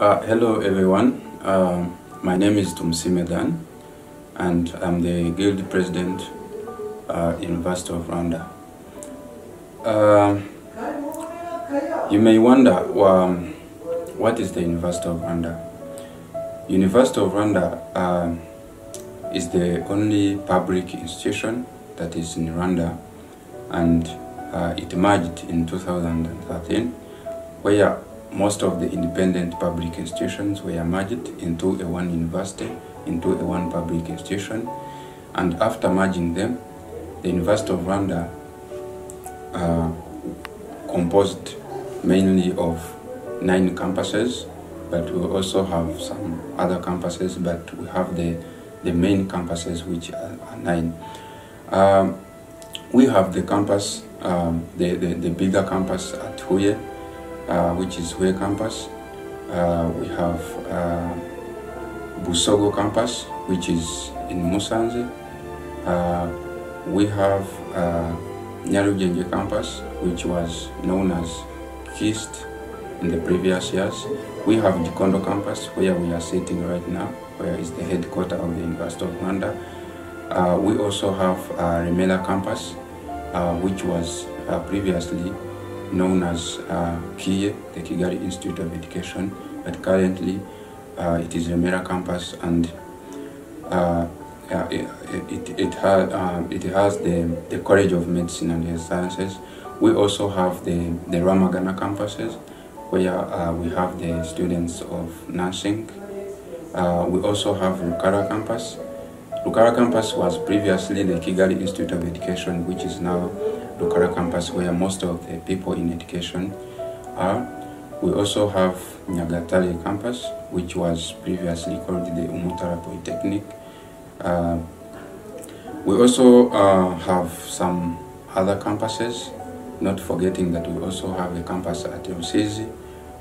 Uh, hello everyone, uh, my name is Tumusiime Dan and I'm the Guild President, uh, University of Rwanda. Uh, you may wonder um, what is the University of Rwanda? University of Rwanda uh, is the only public institution that is in Rwanda and uh, it merged in 2013 where most of the independent public institutions were merged into a one university, into a one public institution. And after merging them, the University of Rwanda uh, composed mainly of nine campuses, but we also have some other campuses, but we have the, the main campuses, which are, are nine. Um, we have the campus, um, the, the, the bigger campus at Huye, which is Huye campus. Uh, we have uh, Busogo campus, which is in Musanze. Uh, we have uh, Nyarugenge campus, which was known as KIST in the previous years. We have Gikondo campus, where we are sitting right now, where is the headquarters of the University of Rwanda. Uh, we also have uh, Remera campus, uh, which was uh, previously known as uh, KIE, the Kigali Institute of Education, but currently uh, it is Remera campus and uh, uh, it, it, it, uh, it has the, the College of Medicine and Health Sciences. We also have the, the Rwamagana campuses where uh, we have the students of nursing. We also have Rukara campus. Rukara campus was previously the Kigali Institute of Education, which is now Rukara campus, where most of the people in education are. We also have Nyagatare campus, which was previously called the Umutara Polytechnic. Uh, we also uh, have some other campuses, not forgetting that we also have a campus at Rusizi.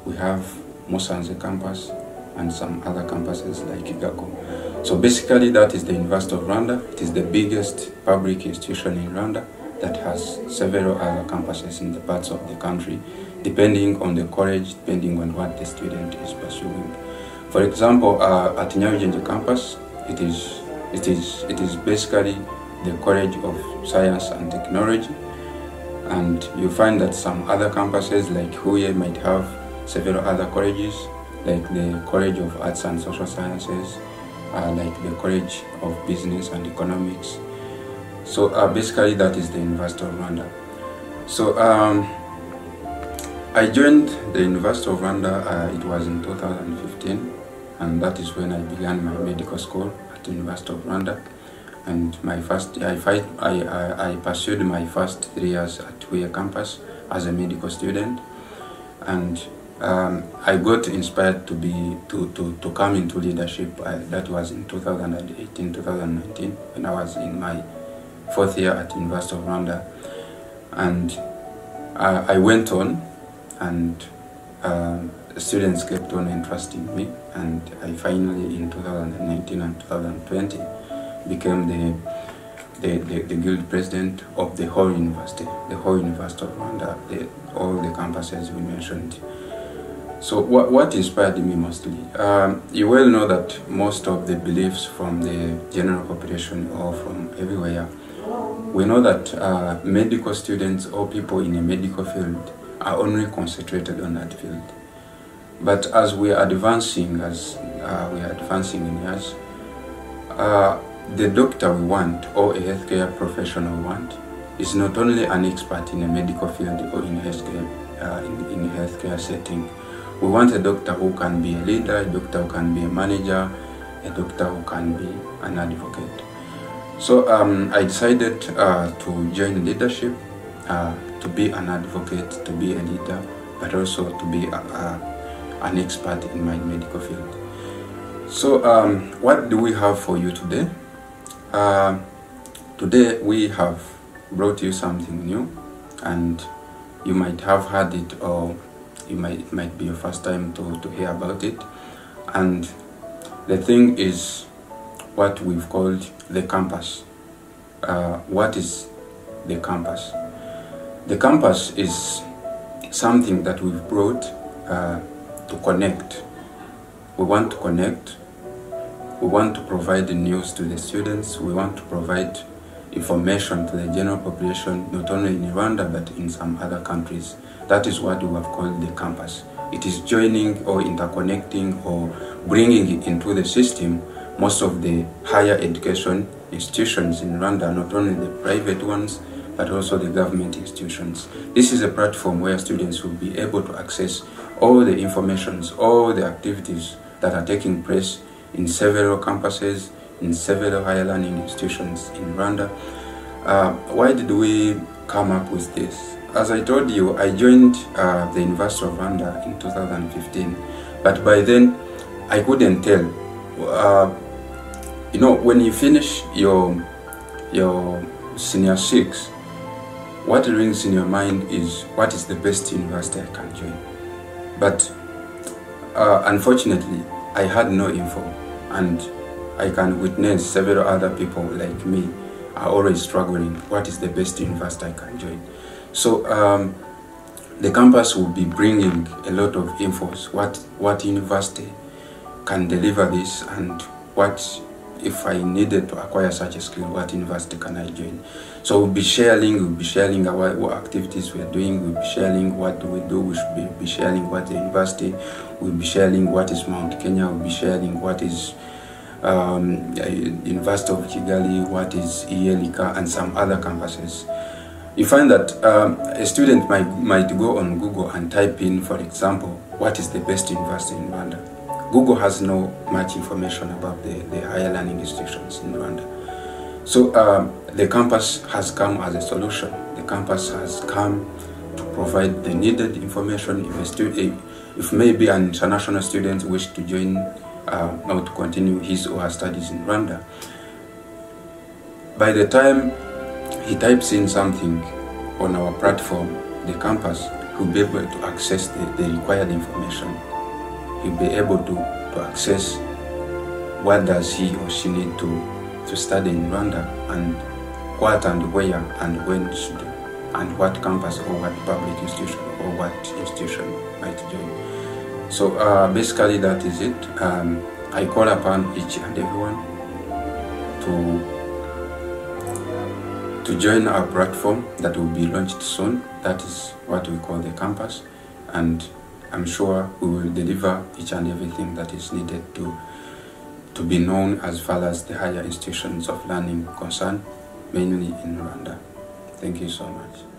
We have Musanze campus and some other campuses like Igako. So basically that is the University of Rwanda. It is the biggest public institution in Rwanda that has several other campuses in the parts of the country, depending on the college, depending on what the student is pursuing. For example, uh, at Nyarugenge campus, it is it is it is basically the College of Science and Technology, and you find that some other campuses like Huye might have several other colleges, like the College of Arts and Social Sciences, uh, like the College of Business and Economics. So uh, basically, that is the University of Rwanda. So um, I joined the University of Rwanda. Uh, it was in 2015, and that is when I began my medical school at the University of Rwanda. And my first, I, fight, I, I, I pursued my first three years at Huye campus as a medical student, and um, I got inspired to be to, to, to come into leadership. That was in 2018, 2019, when I was in my fourth year at University of Rwanda, and I, I went on, and um, students kept on entrusting me, and I finally in 2019 and 2020 became the the, the, the guild president of the whole university, the whole University of Rwanda, the, all the campuses we mentioned. So what, what inspired me mostly? Um, you well know that most of the beliefs from the general population or from everywhere, we know that uh, medical students or people in a medical field are only concentrated on that field. But as we are advancing, as uh, we are advancing in years, uh, the doctor we want or a healthcare professional we want is not only an expert in a medical field or in healthcare, uh, in, in healthcare setting. We want a doctor who can be a leader, a doctor who can be a manager, a doctor who can be an advocate. So um, I decided uh, to join leadership, uh, to be an advocate, to be a leader, but also to be a, a, an expert in my medical field. So um, what do we have for you today? Uh, today we have brought you something new, and you might have heard it, or you might it might be your first time to, to hear about it. And the thing is what we've called the campus. Uh, what is the campus? The campus is something that we've brought uh, to connect we want to connect, we want to provide the news to the students, we want to provide information to the general population, not only in Rwanda but in some other countries. That is what we have called the campus. It is joining or interconnecting or bringing into the system most of the higher education institutions in Rwanda, not only the private ones, but also the government institutions. This is a platform where students will be able to access all the informations, all the activities that are taking place in several campuses, in several higher learning institutions in Rwanda. Uh, why did we come up with this? As I told you, I joined uh, the University of Rwanda in 2015, but by then I couldn't tell. Uh, you know, when you finish your your senior six, what rings in your mind is what is the best university I can join. But uh, unfortunately, I had no info, and I can witness several other people like me are always struggling. What is the best university I can join? So um, the campus will be bringing a lot of infos. What what university can deliver this, and what if I needed to acquire such a skill, what university can I join? So we'll be sharing, we'll be sharing our what activities we are doing, we'll be sharing what do we do, we should be, be sharing what the university, we'll be sharing what is Mount Kenya, we'll be sharing what is um, University of Kigali, what is ELICA, and some other campuses. You find that um, a student might, might go on Google and type in, for example, what is the best university in Rwanda Google has no much information about the, the higher learning institutions in Rwanda. So um, the campus has come as a solution. The campus has come to provide the needed information if, if, if maybe an international student wish to join uh, or to continue his or her studies in Rwanda. By the time he types in something on our platform, the campus, he'll be able to access the, the required information he'll be able to, to access what does he or she need to, to study in Rwanda and what and where and when should and what campus or what public institution or what institution might join. So uh, basically that is it. Um, I call upon each and everyone to to join our platform that will be launched soon. That is what we call the campus and I'm sure we will deliver each and everything that is needed to, to be known as far as the higher institutions of learning concern, mainly in Rwanda. Thank you so much.